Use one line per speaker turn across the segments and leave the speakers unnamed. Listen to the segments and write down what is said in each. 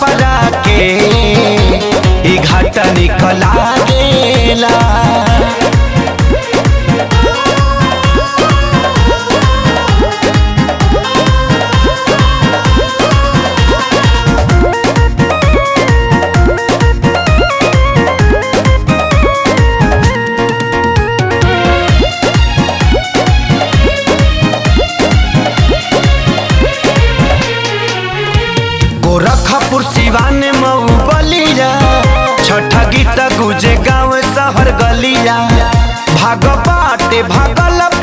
परा के घाट निकला गीत गुजे गाँव शहर गलिया। भाग बाटे भागलपुर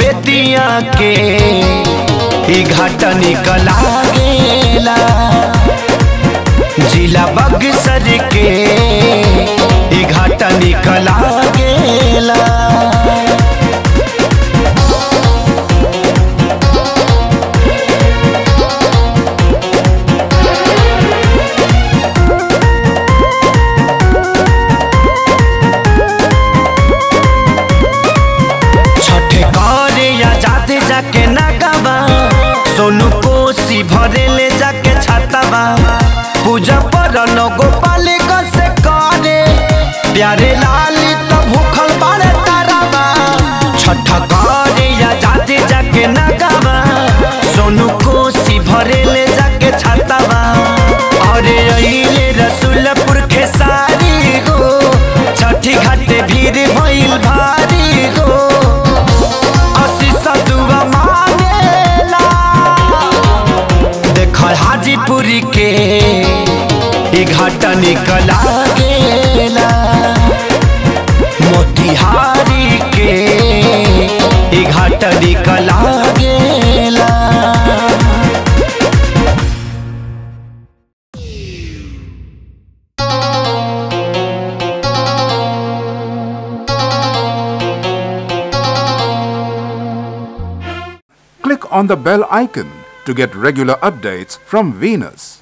बेतिया के ई घाट निकला गेला जिला बक्सर के ई घाट निकला गेला पर गोपाल से करे प्यारे लाली घाट निकला गेला मोतिहारी के ई घाट निकला गेला
Click on the bell icon to get regular updates from Venus.